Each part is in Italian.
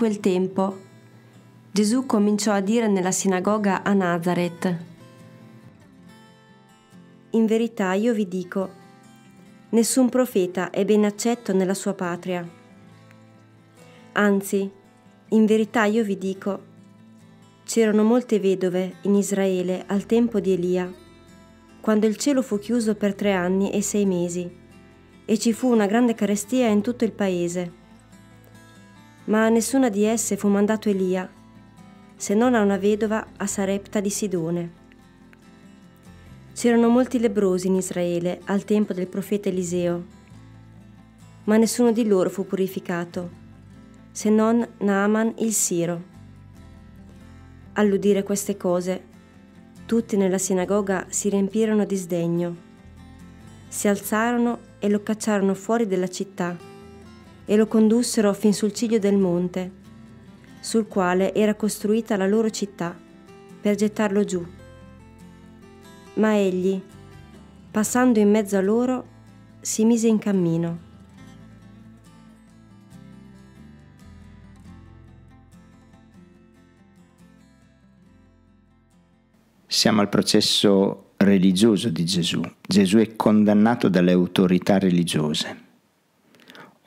quel tempo Gesù cominciò a dire nella sinagoga a Nazareth, In verità io vi dico, nessun profeta è ben accetto nella sua patria. Anzi, in verità io vi dico, c'erano molte vedove in Israele al tempo di Elia, quando il cielo fu chiuso per tre anni e sei mesi, e ci fu una grande carestia in tutto il paese. Ma a nessuna di esse fu mandato Elia, se non a una vedova a Sarepta di Sidone. C'erano molti lebrosi in Israele al tempo del profeta Eliseo, ma nessuno di loro fu purificato, se non Naaman il Siro. All'udire queste cose, tutti nella sinagoga si riempirono di sdegno. Si alzarono e lo cacciarono fuori della città e lo condussero fin sul ciglio del monte, sul quale era costruita la loro città, per gettarlo giù. Ma egli, passando in mezzo a loro, si mise in cammino. Siamo al processo religioso di Gesù. Gesù è condannato dalle autorità religiose.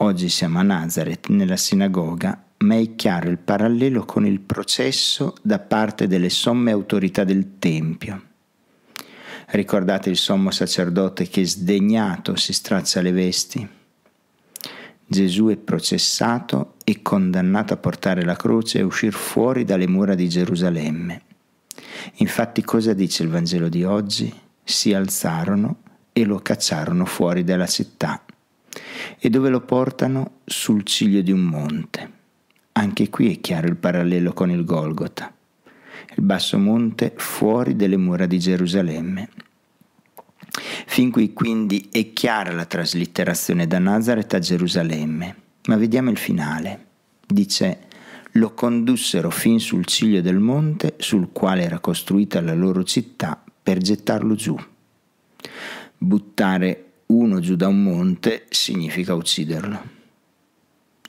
Oggi siamo a Nazareth, nella sinagoga, ma è chiaro il parallelo con il processo da parte delle somme autorità del Tempio. Ricordate il sommo sacerdote che sdegnato si straccia le vesti? Gesù è processato e condannato a portare la croce e uscire fuori dalle mura di Gerusalemme Infatti cosa dice il Vangelo di oggi? Si alzarono e lo cacciarono fuori dalla città. E dove lo portano? Sul ciglio di un monte. Anche qui è chiaro il parallelo con il Golgota. Il basso monte fuori delle mura di Gerusalemme. Fin qui quindi è chiara la traslitterazione da Nazareth a Gerusalemme. Ma vediamo il finale. Dice lo condussero fin sul ciglio del monte sul quale era costruita la loro città per gettarlo giù. Buttare uno giù da un monte significa ucciderlo.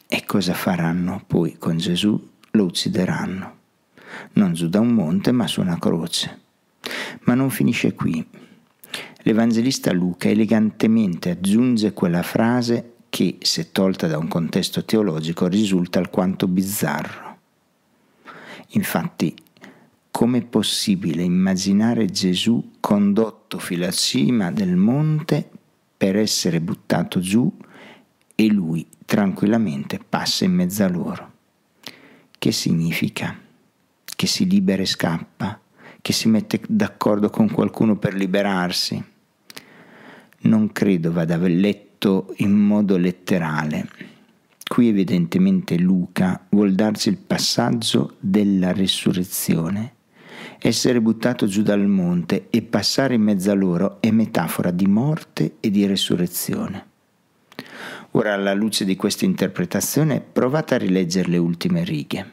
E cosa faranno poi con Gesù? Lo uccideranno. Non giù da un monte, ma su una croce. Ma non finisce qui. L'Evangelista Luca elegantemente aggiunge quella frase che, se tolta da un contesto teologico, risulta alquanto bizzarro. Infatti, com'è possibile immaginare Gesù condotto fino alla cima del monte per essere buttato giù e lui tranquillamente passa in mezzo a loro? Che significa? Che si libera e scappa? Che si mette d'accordo con qualcuno per liberarsi? Non credo vada letto in modo letterale. Qui evidentemente Luca vuol darci il passaggio della risurrezione. Essere buttato giù dal monte e passare in mezzo a loro è metafora di morte e di resurrezione. Ora, alla luce di questa interpretazione, provate a rileggere le ultime righe.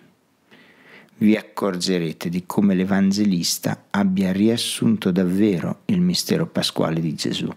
Vi accorgerete di come l'Evangelista abbia riassunto davvero il mistero pasquale di Gesù.